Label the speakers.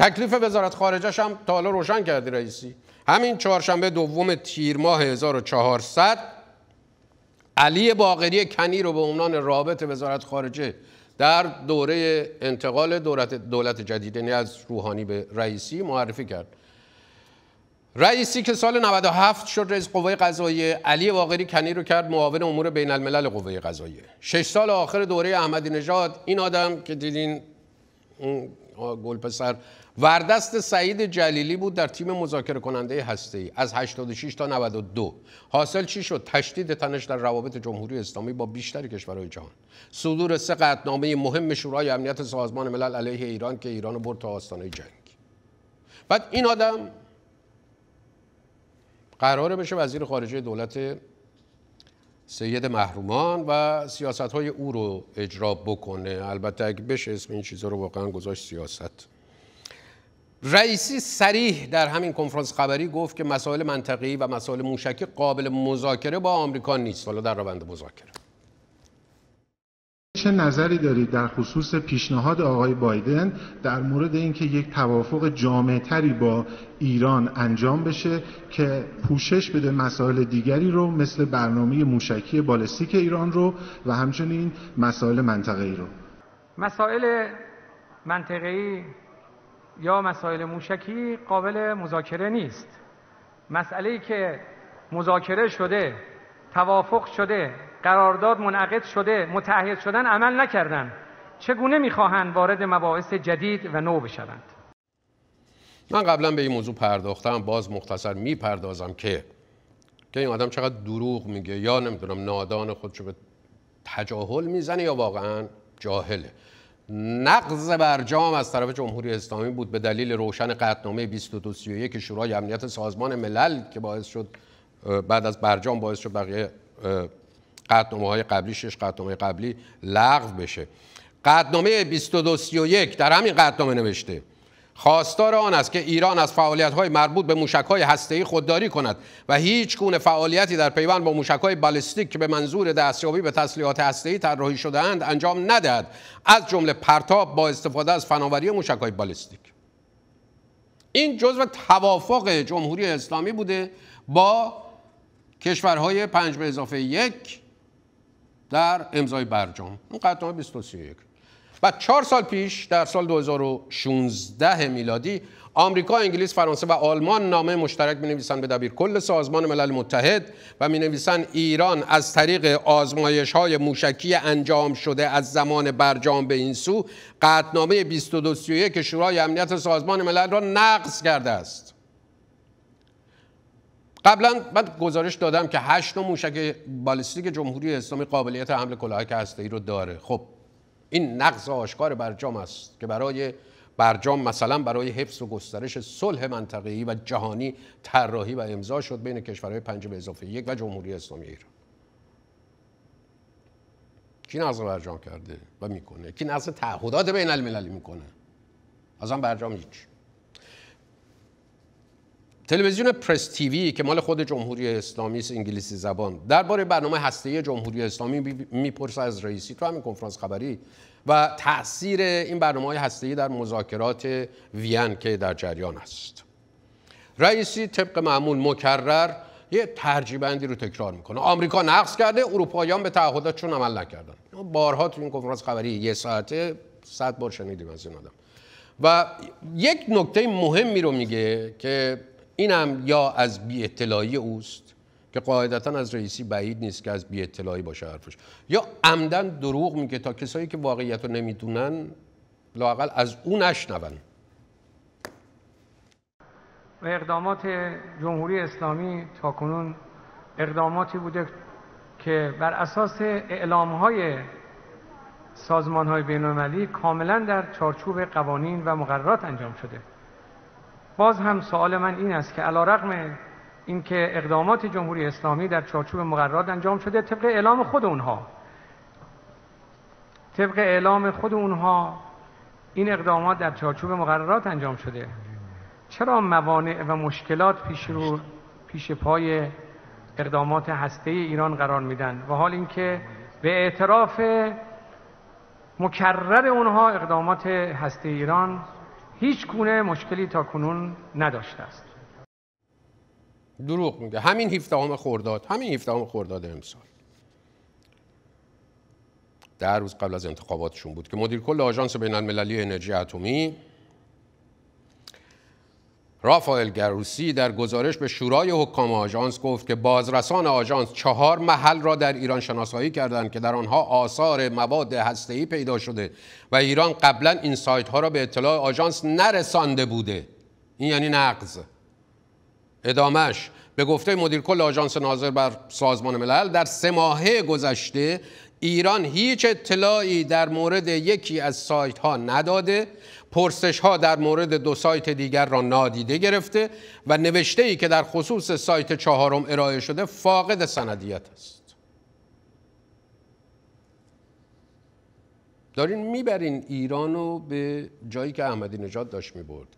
Speaker 1: تکلیف وزارت خارجش هم تا حالا روشن کردی رئیسی. همین چهارشنبه دوم تیر ماه 1400 علی باقری کنی رو به عنوان رابط وزارت خارجه در دوره انتقال دولت, دولت جدید یعنی از روحانی به رئیسی معرفی کرد. رئیسی که سال 97 شد رئیس قوه قضاییه علی باقری کنی رو کرد معاون امور بین الملل قوه قضاییه. شش سال آخر دوره احمدی نژاد این آدم که دیدین گل پسر وردست سعید جلیلی بود در تیم مذاکره کننده هسته ای از 86 تا 92 حاصل چی شد؟ تشدید تنش در روابط جمهوری اسلامی با بیشتر کشورهای جهان. صدور سه قطعنامه مهم شورای امنیت سازمان ملل علیه ایران که ایران برد تا آستانه جنگ. بعد این آدم قراره بشه وزیر خارجه دولت سید محرومان و سیاست های او رو اجرا بکنه. البته اگه بشه اسم این چیزها رو واقعا گذاشت سیاست. رئیسی سریح در همین کنفرانس خبری گفت که مسائل منطقی و مسائل موشکی قابل مذاکره با آمریکا نیست. حالا در روند مذاکره.
Speaker 2: چه نظری دارید در خصوص پیشنهاد آقای بایدن در مورد اینکه یک توافق جامعتری با ایران انجام بشه که پوشش بده مسائل دیگری رو مثل برنامه موشکی بالستیک ایران رو و همچنین مسائل منطقه‌ای رو؟
Speaker 3: مسائل منطقه‌ای یا مسائل موشکی قابل مذاکره نیست. مسئله که مذاکره شده توافق شده قرارداد منعقد شده متعهد شدن عمل نکردن چگونه می‌خواهند وارد مباحث جدید و نو بشوند؟
Speaker 1: من قبلا به این موضوع پرداختم باز مختصر می‌پردازم که که این آدم چقدر دروغ میگه یا نمی‌دونم نادان خودشو به تجاهل می‌زنه یا واقعا جاهله. نقض برجام از طرف جمهوری اسلامی بود به دلیل روشن قطعنامه 2231 شورای امنیت سازمان ملل که باعث شد بعد از برجام باعث شد بقیه قطعنامه های قبلی شش قطعنامه قبلی لغو بشه. قطعنامه 2231 در همین قطعنامه نوشته. خواستار آن است که ایران از فعالیت های مربوط به موشک های هسته خودداری کند و هیچ گونه فعالیتی در پیوند با موشک های بالستیک که به منظور دستیابی به تسلیحات هسته ای طراحی شده اند انجام ندهد از جمله پرتاب با استفاده از فناوری موشک های بالستیک. این جزء توافق جمهوری اسلامی بوده با کشورهای پنج به اضافه یک در امضای برجام. اون قطعنامه 231 بعد چهار سال پیش در سال 2016 میلادی آمریکا، انگلیس، فرانسه و آلمان نامه مشترک می نویسند به دبیر کل سازمان ملل متحد و می نویسند ایران از طریق آزمایش های موشکی انجام شده از زمان برجام به این سو قطنامه 2231 شورای امنیت سازمان ملل را نقض کرده است. قبلا من گزارش دادم که هشت موشک بالستیک جمهوری اسلامی قابلیت حمل کلاهک هسته‌ای رو داره. خب این نقض آشکار برجام است که برای برجام مثلا برای حفظ و گسترش صلح منطقه‌ای و جهانی طراحی و امضا شد بین کشورهای پنج به اضافه یک و جمهوری اسلامی ایران. کی نقض برجام کرده و می‌کنه؟ کی نقض تعهدات بین المللی می‌کنه؟ از آن برجام هیچ. تلویزیون پرس تیوی که مال خود جمهوری اسلامی است انگلیسی زبان. درباره برنامه هسته جمهوری اسلامی می‌پرسه از رئیسی تو همین کنفرانس خبری و تاثیر این برنامه های هسته در مذاکرات وین که در جریان است. رئیسی طبق معمول مکرر یه ترجیح بندی رو تکرار می‌کنه. آمریکا نقض کرده اروپاییان به تعهداتشون عمل نکردن. بارها تو این کنفرانس خبری یه ساعته صد بار شنیدیم از این آدم. و یک نکته مهمی رو میگه که اینم یا از بی اطلاعی اوست که قاعدتا از رئیسی بعید نیست که از بی اطلاعی باشه حرفش یا عمدن دروغ میگه تا کسایی که واقعیت رو نمی‌دونن لاقل از او نشنون.
Speaker 3: و اقدامات جمهوری اسلامی تا کنون اقداماتی بوده که بر اساس اعلام های سازمان های بین کاملا در چارچوب قوانین و مقررات انجام شده. باز هم سوال من این است که علا رقم اینکه اقدامات جمهوری اسلامی در چارچوب مقررات انجام شده طبق اعلام خود اونها. طبق اعلام خود اونها این اقدامات در چارچوب مقررات انجام شده. چرا موانع و مشکلات پیش رو پیش پای اقدامات هسته ایران قرار میدن؟ و حال اینکه به اعتراف مکرر اونها اقدامات هسته ایران هیچ گونه مشکلی تا کنون نداشته است.
Speaker 1: دروغ میگه. همین 17 خرداد همین 17 خرداد امسال. در روز قبل از انتخاباتشون بود که مدیر کل آژانس بین المللی انرژی اتمی رافائل گروسی در گزارش به شورای حکام آژانس گفت که بازرسان آژانس چهار محل را در ایران شناسایی کردند که در آنها آثار مواد هسته‌ای پیدا شده و ایران قبلا این سایت ها را به اطلاع آژانس نرسانده بوده. این یعنی نقض. ادامش به گفته مدیر کل آژانس ناظر بر سازمان ملل در سه ماهه گذشته ایران هیچ اطلاعی در مورد یکی از سایت ها نداده. پرسش ها در مورد دو سایت دیگر را نادیده گرفته و نوشته ای که در خصوص سایت چهارم ارائه شده فاقد سندیت است. دارین می‌برین ایران رو به جایی که احمدی نژاد داشت می‌برد.